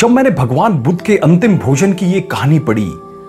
जब मैंने भगवान बुद्ध के अंतिम भोजन की यह कहानी पढ़ी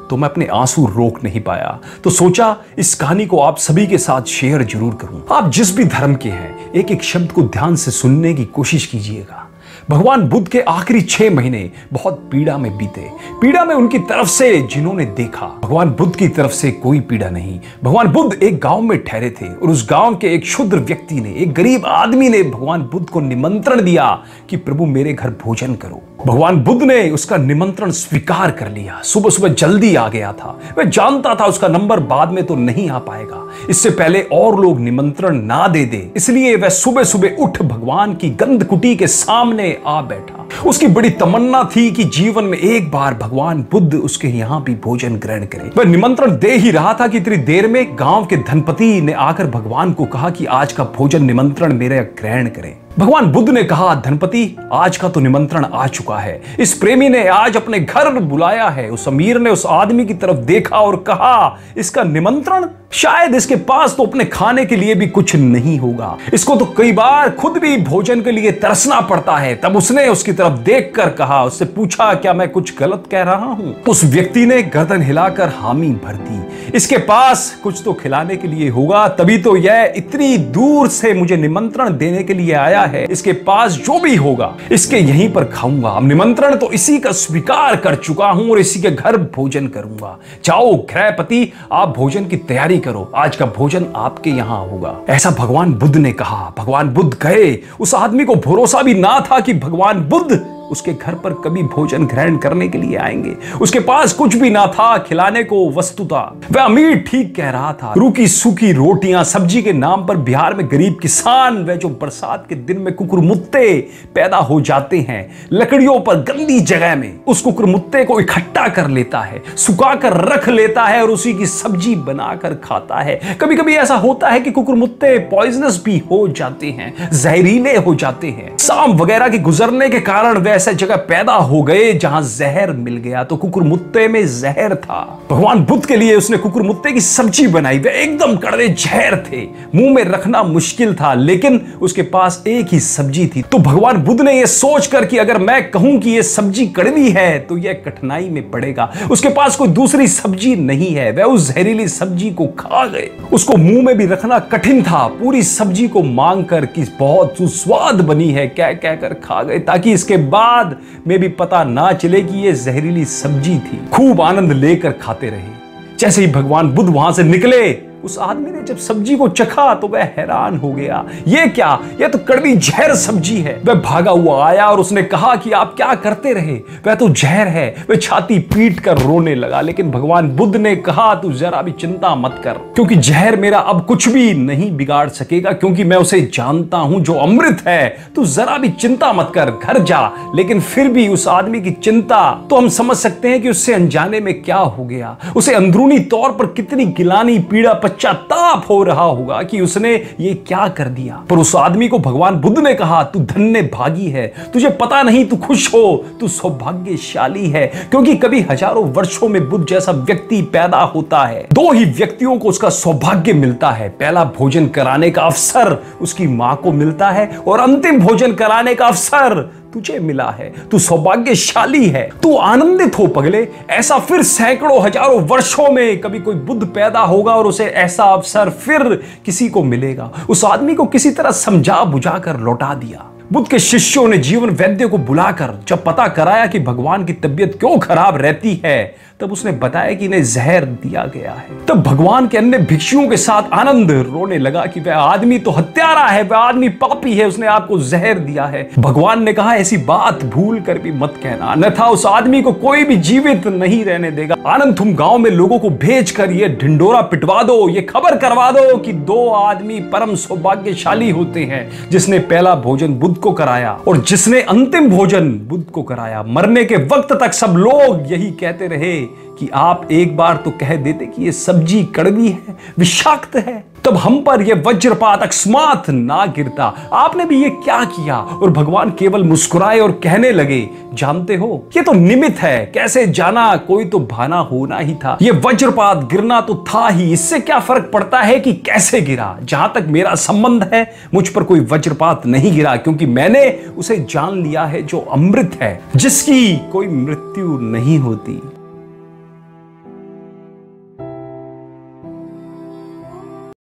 तो मैं अपने आँसू रोक नहीं पाया। तो सोचा, इस कहानी को आप सभी के साथ शेयर ज़रूर करूँ। आप जिस भी धर्म के हैं एक एक शब्द को ध्यान से सुनने की कोशिश कीजिएगा। भगवान बुद्ध के आखिरी छह महीने बहुत पीड़ा में बीते। पीड़ा में उनकी तरफ़ से जिन्होंने देखा, भगवान बुद्ध की तरफ़ से कोई पीड़ा नहीं। भगवान बुद्ध एक गाँव में ठहरे थे और उस गाँव के एक क्षुद्र व्यक्ति ने, एक गरीब आदमी ने भगवान बुद्ध को निमंत्रण दिया कि प्रभु मेरे घर भोजन करो। भगवान बुद्ध ने उसका निमंत्रण स्वीकार कर लिया। सुबह सुबह जल्दी आ गया था। वह जानता था उसका नंबर बाद में तो नहीं आ पाएगा। इससे पहले और लोग निमंत्रण ना दे दे। इसलिए वह सुबह सुबह उठ भगवान की गंध कुटी के सामने आ बैठा। उसकी बड़ी तमन्ना थी कि जीवन में एक बार भगवान बुद्ध उसके यहाँ भी भोजन ग्रहण करे। वह निमंत्रण दे ही रहा था कि इतनी देर में गाँव के धनपति ने आकर भगवान को कहा कि आज का भोजन निमंत्रण मेरे ग्रहण करें। भगवान बुद्ध ने कहा, धनपति, आज का तो निमंत्रण आ चुका है। इस प्रेमी ने आज अपने घर बुलाया है। उस अमीर ने उस आदमी की तरफ़ देखा और कहा, इसका निमंत्रण? शायद इसके पास तो अपने खाने के लिए भी कुछ नहीं होगा। इसको तो कई बार खुद भी भोजन के लिए तरसना पड़ता है। तब उसने उसकी तरफ़ देखकर कहा, उससे पूछा, क्या मैं कुछ गलत कह रहा हूँ? उस व्यक्ति ने गर्दन हिलाकर हामी भर दी। इसके पास कुछ तो खिलाने के लिए होगा, तभी तो यह इतनी दूर से मुझे निमंत्रण देने के लिए आया है, इसके पास जो भी होगा, इसके यहीं पर खाऊँगा। निमंत्रण तो इसी का स्वीकार कर चुका हूँ और इसी के घर भोजन करूँगा। जाओ गृहपति आप भोजन की तैयारी करो। आज का भोजन आपके यहाँ होगा। ऐसा भगवान बुद्ध ने कहा। भगवान बुद्ध गए। उस आदमी को भरोसा भी ना था कि भगवान बुद्ध उसके घर पर कभी भोजन ग्रहण करने के लिए आएँगे। उसके पास कुछ भी ना था, खिलाने को वस्तुता वह अमीर ठीक कह रहा था, रूखी सूखी रोटियाँ, सब्ज़ी के नाम पर बिहार में गरीब किसान, वह जो बरसात के दिन में कुकुरमुत्ते पैदा हो जाते हैं, लकड़ियों पर गंदी जगह में, उस कुकुरमुत्ते को इकट्ठा कर लेता है सुखा कर रख लेता है और उसी की सब्ज़ी बनाकर खाता है। कभी कभी ऐसा होता है कि कुकुरमुत्ते पॉइजनस भी हो जाते हैं, जहरीले हो जाते हैं। शाम वगैरह के गुजरने के कारण वह ऐसे जगह पैदा हो गए जहाँ जहर मिल गया तो कुकुरमुत्ते में जहर था। भगवान बुद्ध के लिए उसने कुकुरमुत्ते की सब्ज़ी बनाई। वे एकदम कड़वे जहर थे। मुँह में रखना मुश्किल था, लेकिन उसके पास एक ही सब्ज़ी थी। तो भगवान बुद्ध ने यह सोचकर कि अगर मैं कहूँ कि यह सब्ज़ी कड़वी है तो यह कठिनाई में पड़ेगा। उसके पास कोई दूसरी सब्ज़ी नहीं है। वह उस जहरीली सब्ज़ी को खा गए। उसको मुँह में भी रखना कठिन था। पूरी सब्ज़ी को मांग कर कि बहुत सुस्वाद बनी है कह कहकर खा गए, ताकि इसके बाद बाद में भी पता ना चले कि यह जहरीली सब्ज़ी थी। खूब आनंद लेकर खाते रहे। जैसे ही भगवान बुद्ध वहाँ से निकले उस आदमी ने जब सब्ज़ी को चखा तो वह हैरान हो गया। ये क्या? यह तो कड़वी जहर सब्ज़ी है। वह भागा हुआ आया और उसने कहा कि आप क्या करते रहे? वह तो जहर है। वह छाती पीट कर रोने लगा, लेकिन भगवान बुद्ध ने कहा, तू जरा भी चिंता मत कर, क्योंकि जहर मेरा अब कुछ भी नहीं बिगाड़ सकेगा, क्योंकि मैं उसे जानता हूँ जो अमृत है। तू जरा भी चिंता मत कर, घर जा। लेकिन फिर भी उस आदमी की चिंता तो हम समझ सकते हैं कि उससे अनजाने में क्या हो गया। उसे अंदरूनी तौर पर कितनी गिलानी, पीड़ा पश्चाताप हो रहा होगा कि उसने ये क्या कर दिया। पर उस आदमी को भगवान बुद्ध ने कहा, तू धन्य भागी है, तुझे पता नहीं, तू खुश हो, तू सौभाग्यशाली है, क्योंकि कभी हज़ारों वर्षों में बुद्ध जैसा व्यक्ति पैदा होता है। दो ही व्यक्तियों को उसका सौभाग्य मिलता है। पहला भोजन कराने का अवसर उसकी माँ को मिलता है और अंतिम भोजन कराने का अवसर तुझे मिला है, तू सौभाग्यशाली है, तू आनंदित हो पगले। ऐसा फिर सैकड़ों हज़ारों वर्षों में कभी कोई बुद्ध पैदा होगा और उसे ऐसा अवसर फिर किसी को मिलेगा। उस आदमी को किसी तरह समझा बुझा कर लौटा दिया। बुद्ध के शिष्यों ने जीवन वैद्य को बुलाकर जब पता कराया कि भगवान की तबीयत क्यों खराब रहती है, तब उसने बताया कि इन्हें जहर दिया गया है। तब भगवान के अन्य भिक्षुओं के साथ आनंद रोने लगा कि वह आदमी तो हत्यारा है, वह आदमी पापी है, उसने आपको जहर दिया है। भगवान ने कहा, ऐसी बात भूल कर भी मत कहना, अन्यथा उस आदमी को कोई भी जीवित नहीं रहने देगा। आनंद, तुम गाँव में लोगों को भेज कर ये ढिंडोरा पिटवा दो, ये खबर करवा दो कि दो आदमी परम सौभाग्यशाली होते हैं, जिसने पहला भोजन बुद्ध को कराया और जिसने अंतिम भोजन बुद्ध को कराया। मरने के वक्त तक सब लोग यही कहते रहे कि आप एक बार तो कह देते कि ये सब्ज़ी कड़वी है, विषाक्त है। तब हम पर यह वज्रपात अकस्मात ना गिरता। आपने भी ये क्या किया? और भगवान केवल मुस्कुराए और कहने लगे, जानते हो, ये तो निमित है। कैसे जाना? कोई तो भाना होना ही था। ये वज्रपात गिरना तो था ही। इससे क्या फ़र्क पड़ता है कि कैसे गिरा? जहाँ तक मेरा संबंध है, मुझ पर कोई वज्रपात नहीं गिरा, क्योंकि मैंने उसे जान लिया है जो अमृत है, जिसकी कोई मृत्यु नहीं होती।